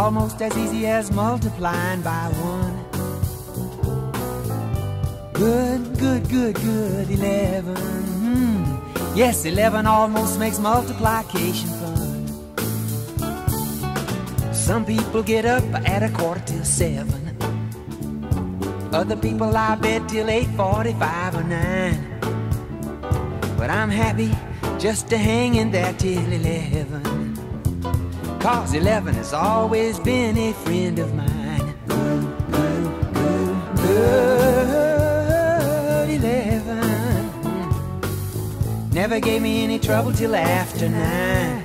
almost as easy as multiplying by one. Good, good, good, good, eleven. Mm. Yes, eleven almost makes multiplication fun. Some people get up at a quarter till seven. Other people I bet till 8.45 or 9 But I'm happy just to hang in there till 11 Cause 11 has always been a friend of mine. Good, good, good, good 11 Never gave me any trouble till after 9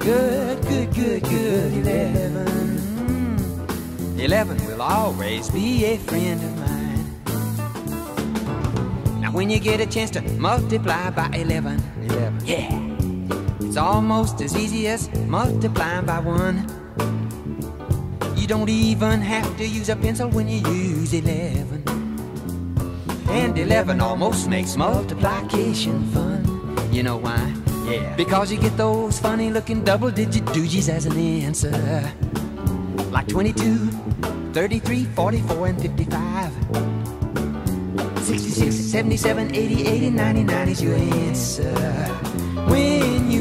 Good, good, good, good 11 mm. Eleven will always be a friend of mine. Now, when you get a chance to multiply by 11, 11. yeah, it's almost as easy as multiplying by one. You don't even have to use a pencil when you use 11. And 11 almost makes multiplication fun. You know why? Yeah. Because you get those funny looking double digit doogies as an answer. Like 22, 33, 44, and 55. 66, 77, 80, 80, 90, 90 is your answer. When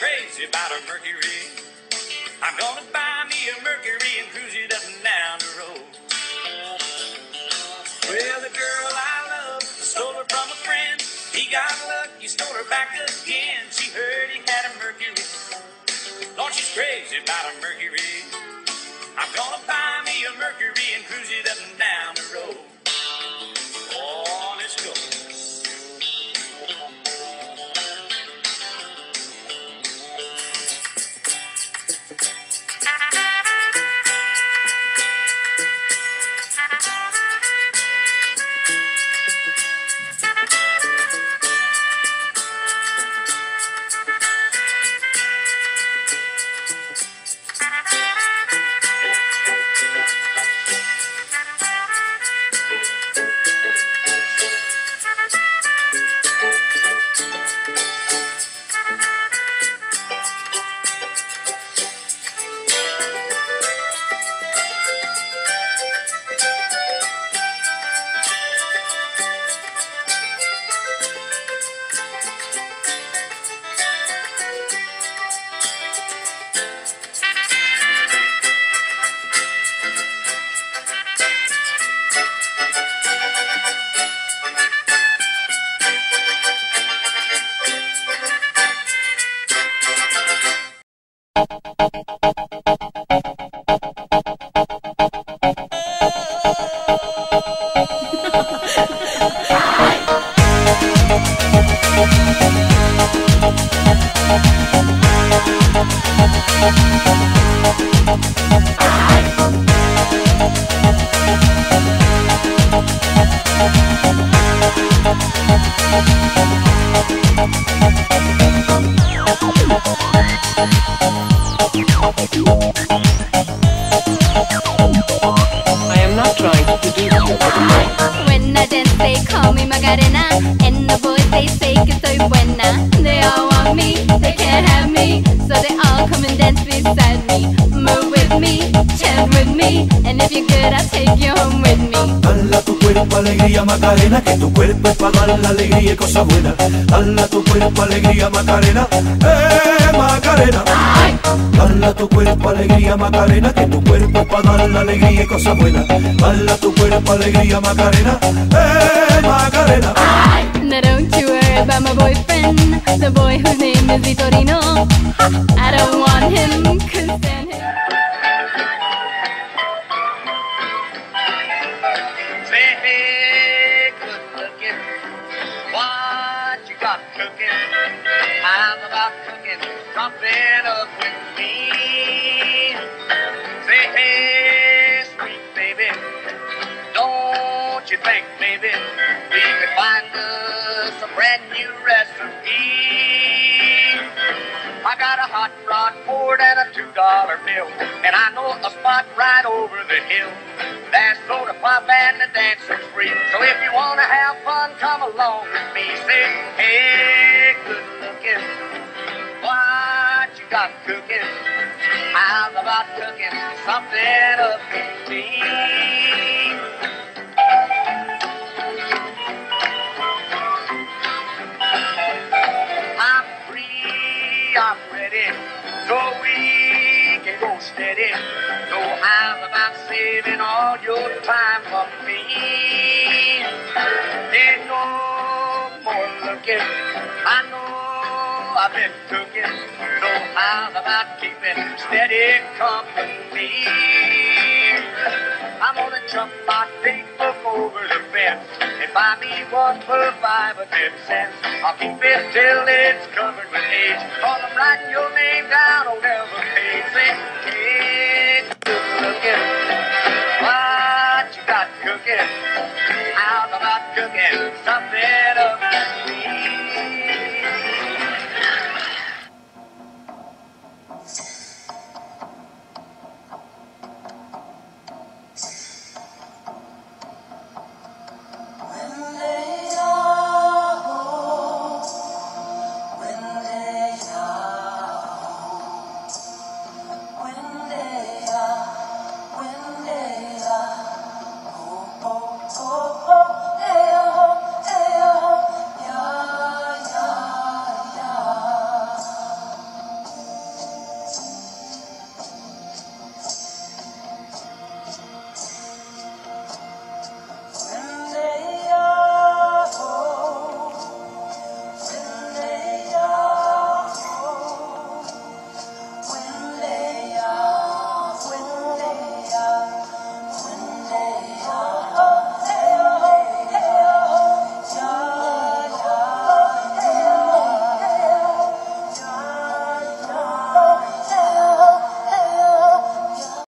crazy about a Mercury. I'm gonna buy me a Mercury and cruise it up and down the road. Well, the girl I love stole her from a friend. He got lucky, stole her back again. She heard he had a Mercury. Lord, she's crazy about a Mercury. I'm gonna buy me a Mercury and cruise it beside with me, and if I'll take you home with me. Tu cuerpo alegría Macarena, que tu cuerpo es para dar la alegría y cosas buenas. Dala tu cuerpo alegría Macarena, eh Macarena. Ay. Dala tu cuerpo alegría Macarena, que tu cuerpo es para dar la alegría y cosas buenas. Dala tu cuerpo alegría Macarena, eh Macarena. Ay. About my boyfriend, the boy whose name is Vitorino. I don't want him, cause then good looking. What you got cooking? Cooking something up with me? Say, hey, sweet baby, don't you think, baby, we could find a brand new recipe? I got a hot rod Ford and a two dollar bill, and I know a spot right over the hill. There's soda pop and the dancing's free. So if you wanna have fun, come along with me. Say, hey, good looking, what you got cooking? How's about cooking something up with me? Looking, I know I've been cooking. So how about keeping steady company? I'm gonna jump my big book over the fence and buy me one for five or ten cents. I'll keep it till it's covered with age. Cause I'm writing your name down on every page. Hey, good looking. What you got cooking? How's about cooking? Some